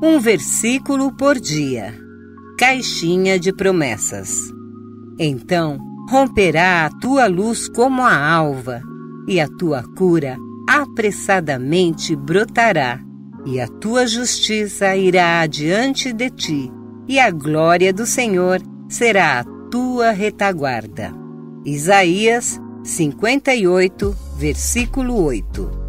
Um versículo por dia. Caixinha de promessas. Então romperá a tua luz como a alva, e a tua cura apressadamente brotará, e a tua justiça irá adiante de ti, e a glória do Senhor será a tua retaguarda. Isaías 58, versículo 8.